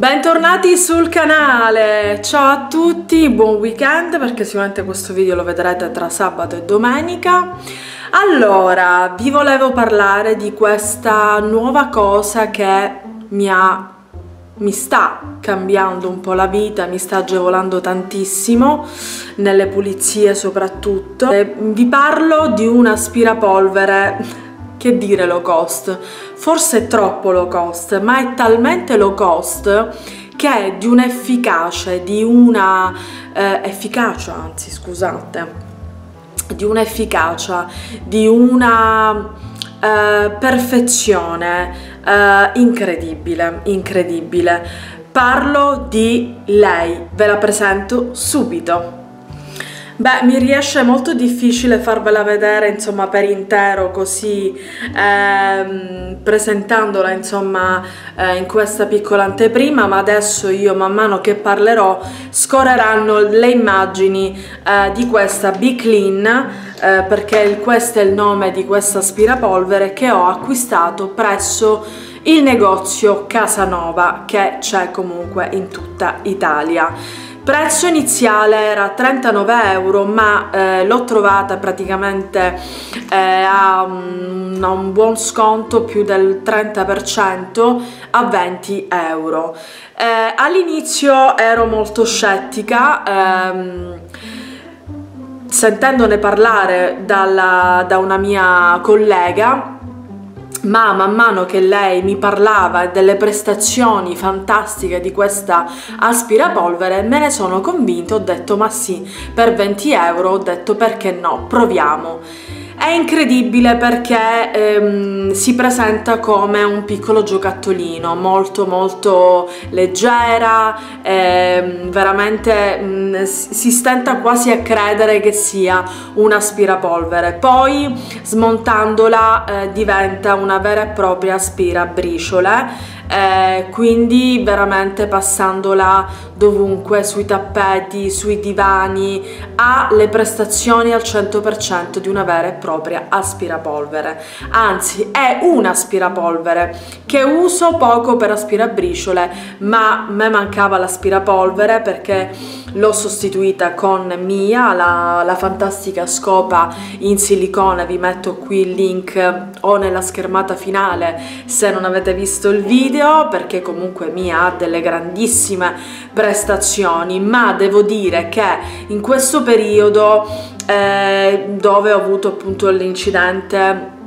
Bentornati sul canale, ciao a tutti, buon weekend perché sicuramente questo video lo vedrete tra sabato e domenica. Allora, vi volevo parlare di questa nuova cosa che mi ha mi sta cambiando un po' la vita, mi sta agevolando tantissimo nelle pulizie soprattutto. E vi parlo di un aspirapolvere che dire low cost? Forse è troppo low cost, ma è talmente low cost che è di un'efficacia, di una eh, efficacia, anzi scusate, di un'efficacia, di una eh, perfezione eh, incredibile, incredibile. Parlo di lei, ve la presento subito. Beh, mi riesce molto difficile farvela vedere, insomma, per intero, così ehm, presentandola, insomma, eh, in questa piccola anteprima, ma adesso io, man mano che parlerò, scorreranno le immagini eh, di questa Be Clean, eh, perché il, questo è il nome di questa aspirapolvere che ho acquistato presso il negozio Casanova, che c'è comunque in tutta Italia prezzo iniziale era 39 euro ma eh, l'ho trovata praticamente eh, a, un, a, un, buon sconto più del 30% a 20 euro. Eh, all'inizio ero molto scettica ehm, sentendone parlare dalla, da una mia collega ma man mano che lei mi parlava delle prestazioni fantastiche di questa aspirapolvere me ne sono convinto, ho detto ma sì, per 20 euro ho detto perché no, proviamo è incredibile perché ehm, si presenta come un piccolo giocattolino, molto molto leggera, ehm, veramente mh, mm, si stenta quasi a credere che sia un aspirapolvere. Poi smontandola eh, diventa una vera e propria aspirabriciole eh, quindi veramente passandola dovunque, sui tappeti, sui divani, ha le prestazioni al 100% di una vera e propria aspirapolvere. Anzi, è un aspirapolvere che uso poco per aspirabriciole, ma a me mancava l'aspirapolvere perché l'ho sostituita con Mia, la, la, fantastica scopa in silicone, vi metto qui il link o nella schermata finale se non avete visto il video perché comunque Mia ha delle grandissime prestazioni ma devo dire che in questo periodo eh, dove ho avuto appunto l'incidente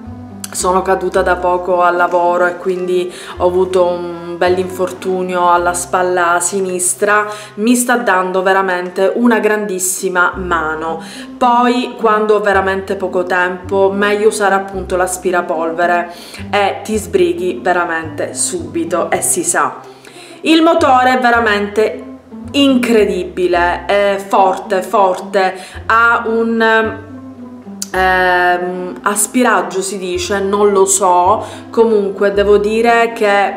sono caduta da poco al lavoro e quindi ho avuto un bell'infortunio alla spalla sinistra. Mi sta dando veramente una grandissima mano. Poi quando ho veramente poco tempo meglio usare appunto l'aspirapolvere e ti sbrighi veramente subito e si sa. Il motore è veramente incredibile è forte forte ha un ehm, aspiraggio si dice, non lo so, comunque devo dire che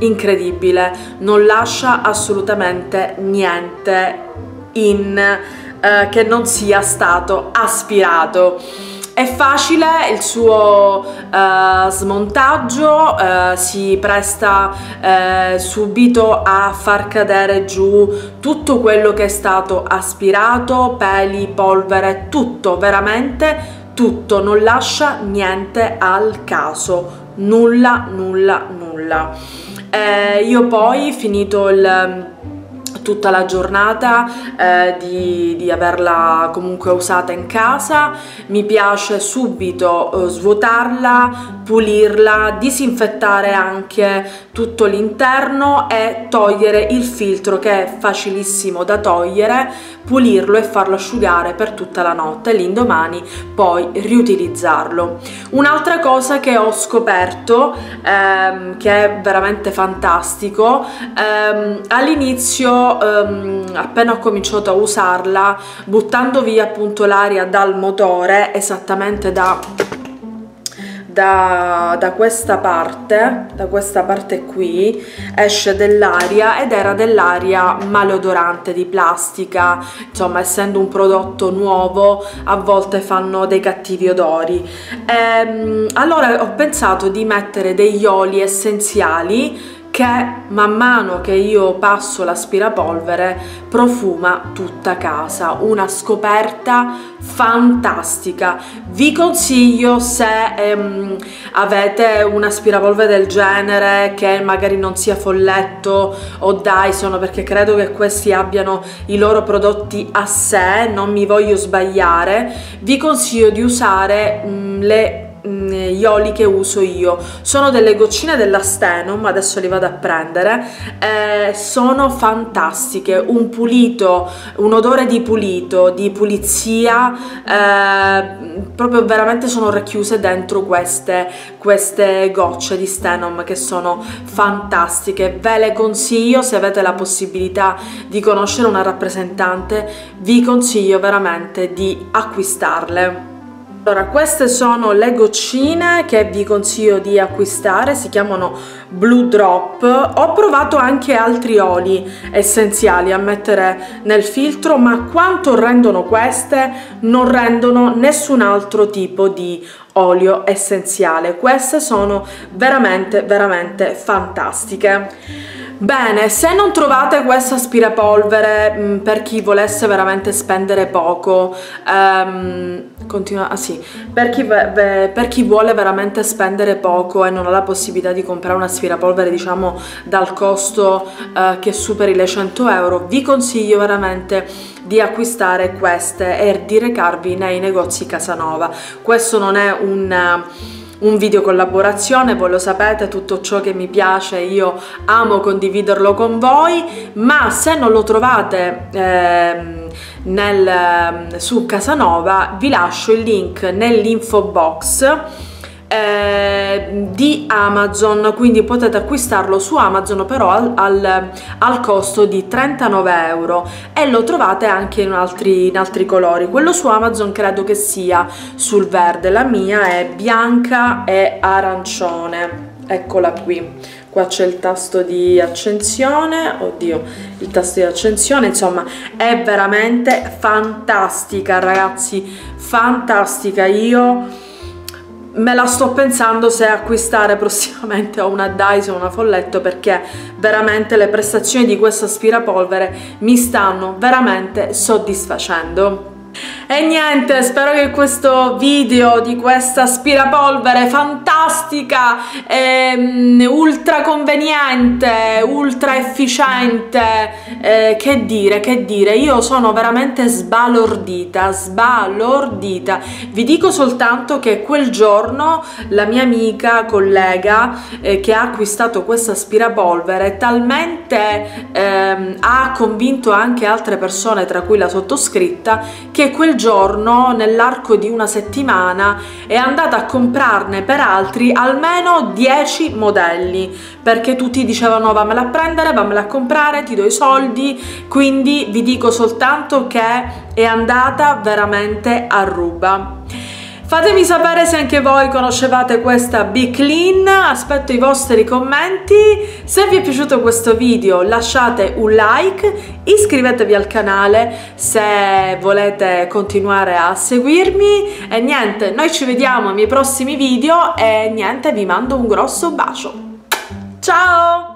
incredibile, non lascia assolutamente niente in eh, che non sia stato aspirato. È facile il suo uh, smontaggio, uh, si presta uh, subito a far cadere giù tutto quello che è stato aspirato, peli, polvere, tutto, veramente tutto, non lascia niente al caso, nulla, nulla, nulla. Eh, io poi, finito il tutta la giornata eh, di, di, averla comunque usata in casa. Mi piace subito eh, svuotarla pulirla disinfettare anche tutto l'interno e togliere il filtro che è facilissimo da togliere pulirlo e farlo asciugare per tutta la notte e l'indomani poi riutilizzarlo. Un'altra cosa che ho scoperto ehm, che è veramente fantastico ehm, all'inizio ehm, appena ho cominciato a usarla buttando via appunto l'aria dal motore esattamente da da, da, questa parte, da questa parte qui, esce dell'aria ed era dell'aria maleodorante di plastica, insomma essendo un prodotto nuovo a volte fanno dei cattivi odori. Ehm, allora ho pensato di mettere degli oli essenziali che man mano che io passo l'aspirapolvere profuma tutta casa, una scoperta fantastica. Vi consiglio se ehm, avete un aspirapolvere del genere che magari non sia Folletto o Dyson perché credo che questi abbiano i loro prodotti a sé, non mi voglio sbagliare, vi consiglio di usare mh, le Mm, gli oli che uso io. Sono delle goccine della Stenom adesso li vado a prendere. Eh, sono fantastiche. Un pulito un odore di pulito di pulizia eh, proprio veramente sono racchiuse dentro queste, queste gocce di Stenom che sono fantastiche. Ve le consiglio se avete la possibilità di conoscere una rappresentante vi consiglio veramente di acquistarle allora, queste sono le goccine che vi consiglio di acquistare, si chiamano Blue Drop. Ho provato anche altri oli essenziali a mettere nel filtro, ma quanto rendono queste non rendono nessun altro tipo di olio essenziale. Queste sono veramente, veramente fantastiche. Bene, se non trovate questo aspirapolvere mm, per chi volesse veramente spendere poco, um, continua, ah sì, per chi, per chi, vuole veramente spendere poco e non ha la possibilità di comprare un aspirapolvere diciamo dal costo uh, che superi le 100 euro, vi consiglio veramente di acquistare queste e di recarvi nei negozi Casanova. Questo non è un un video collaborazione, voi lo sapete, tutto ciò che mi piace io amo condividerlo con voi, ma se non lo trovate eh, nel, su Casanova vi lascio il link nell'info box eh, di Amazon quindi potete acquistarlo su Amazon però al, al, al, costo di 39 euro. E lo trovate anche in altri, in altri colori. Quello su Amazon credo che sia sul verde. La mia è bianca e arancione. Eccola qui. Qua c'è il tasto di accensione. Oddio il tasto di accensione insomma è veramente fantastica ragazzi. Fantastica. Io me la sto pensando se acquistare prossimamente una Dyson o una Folletto perché veramente le prestazioni di questo aspirapolvere mi stanno veramente soddisfacendo e niente, spero che questo video di questa aspirapolvere fantastica, ehm, ultra conveniente, ultra efficiente, eh, che dire, che dire, io sono veramente sbalordita, sbalordita. Vi dico soltanto che quel giorno la mia amica, collega, eh, che ha acquistato questa aspirapolvere, talmente ehm, ha convinto anche altre persone, tra cui la sottoscritta, che quel giorno nell'arco di una settimana è andata a comprarne per altri almeno 10 modelli perché tutti dicevano vammela a prendere, vammela a comprare, ti do i soldi. Quindi vi dico soltanto che è andata veramente a ruba Fatemi sapere se anche voi conoscevate questa Be Clean, aspetto i vostri commenti, se vi è piaciuto questo video lasciate un like, iscrivetevi al canale se volete continuare a seguirmi e niente, noi ci vediamo ai miei prossimi video e niente, vi mando un grosso bacio. Ciao!